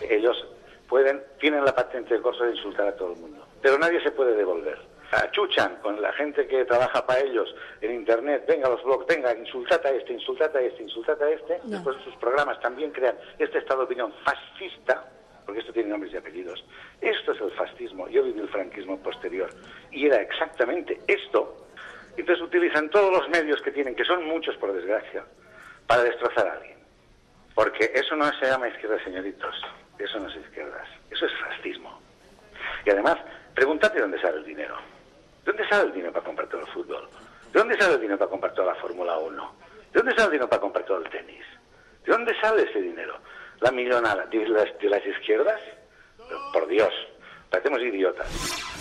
Ellos pueden, tienen la patente de corso de insultar a todo el mundo, pero nadie se puede devolver. Achuchan con la gente que trabaja para ellos en internet, venga los blogs, venga, insultate a este, insultate a este, insultate a este, después sus programas también crean este estado de opinión fascista, porque esto tiene nombres y apellidos. Esto es el fascismo. Yo viví el franquismo posterior y era exactamente esto. Entonces utilizan todos los medios que tienen, que son muchos por desgracia, para destrozar a alguien. Porque eso no se llama izquierda, señoritos. Eso no es izquierdas. Eso es fascismo. Y además, pregúntate dónde sale el dinero. ¿De dónde sale el dinero para comprar todo el fútbol? ¿De dónde sale el dinero para comprar toda la Fórmula 1? ¿De dónde sale el dinero para comprar todo el tenis? ¿De dónde sale ese dinero? ¿La millonada de las, de las izquierdas? Por Dios, parecemos idiotas.